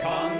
kan